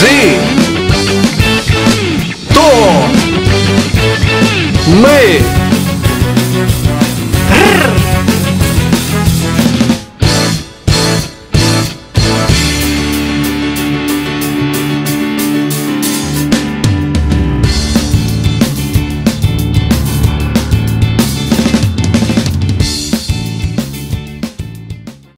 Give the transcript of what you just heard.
Sí. To. Me.